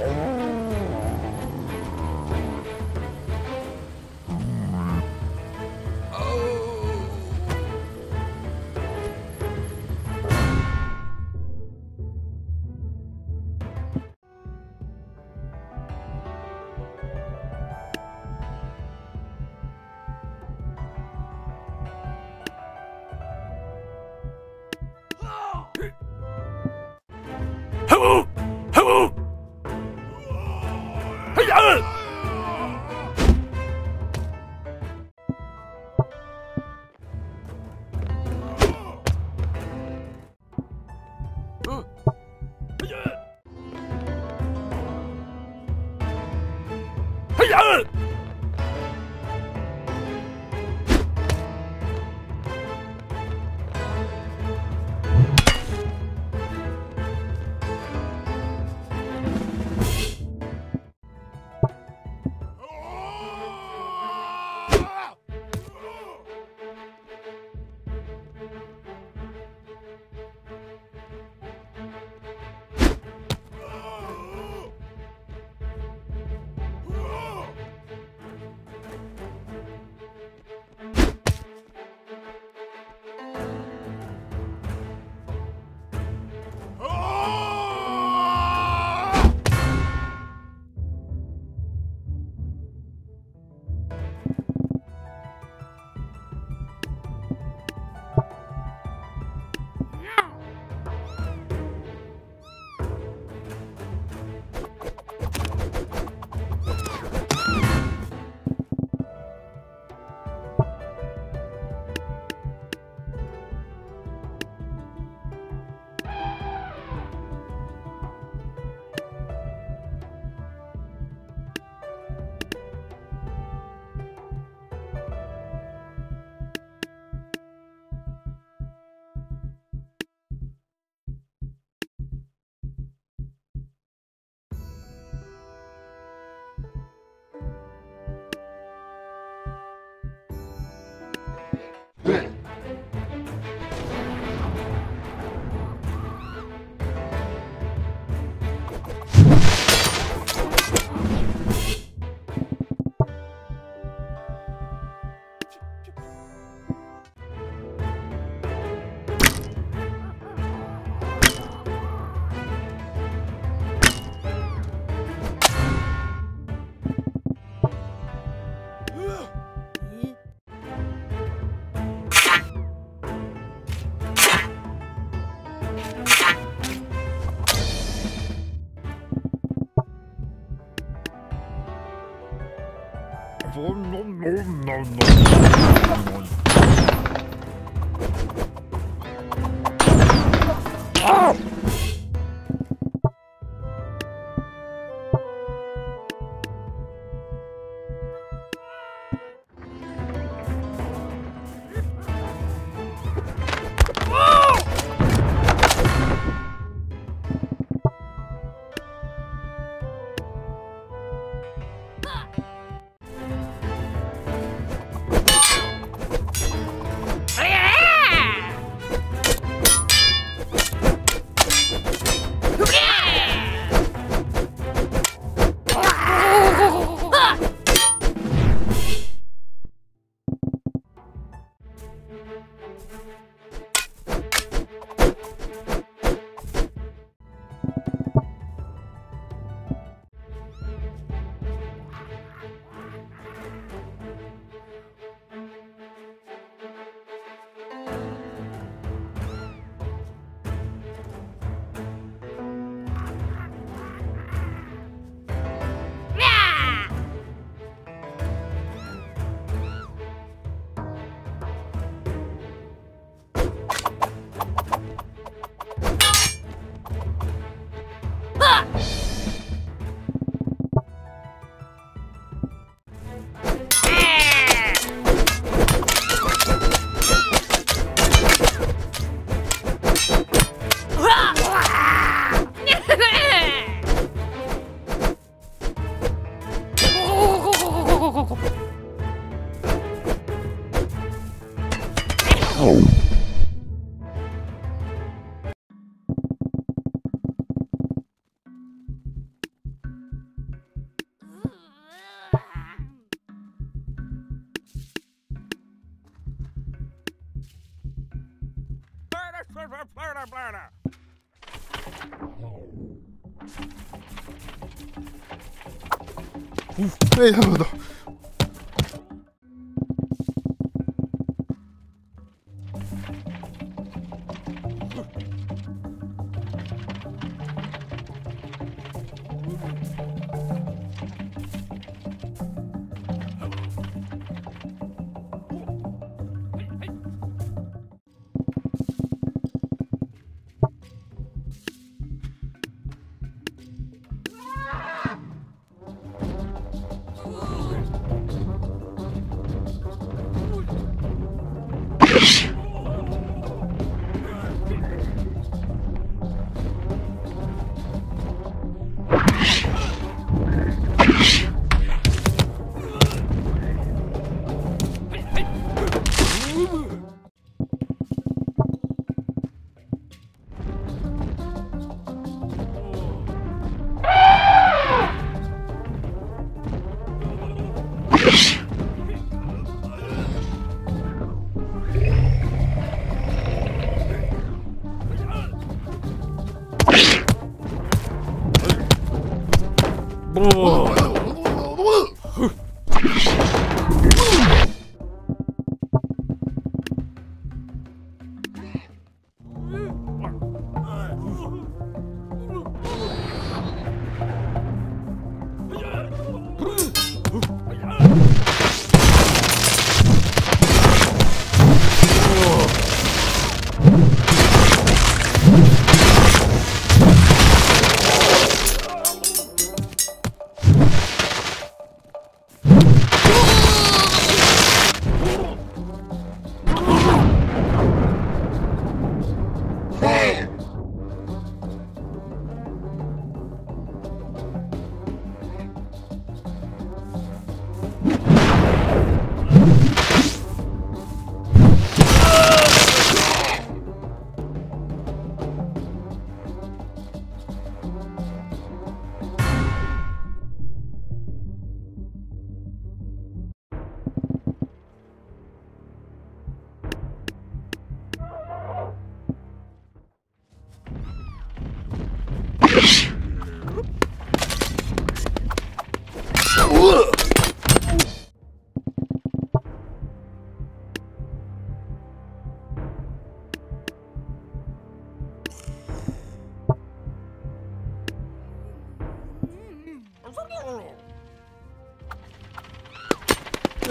Oh. ジ。no, no, no, no. はいなるほど。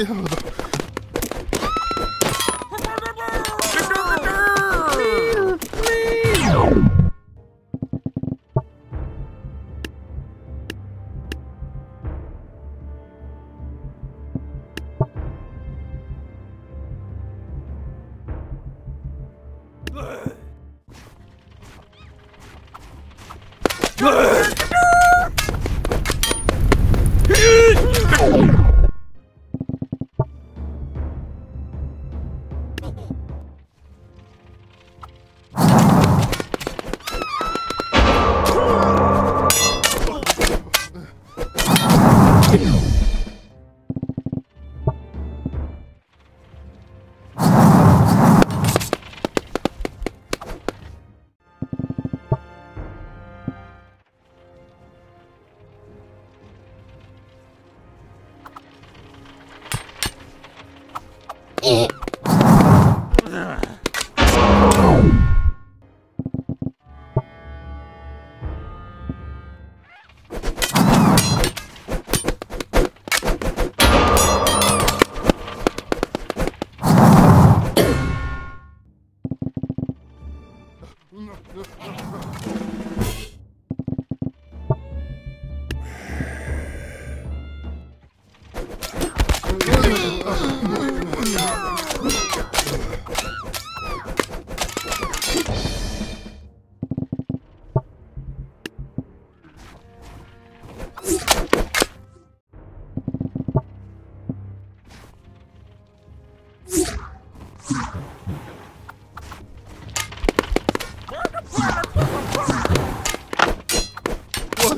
Ugh! Oof.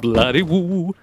Bloody woo.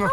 Woo!